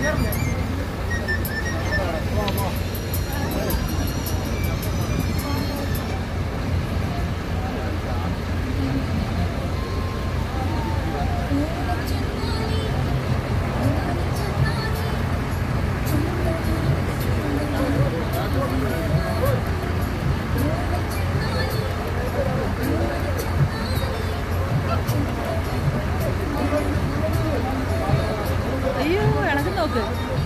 Gracias. 对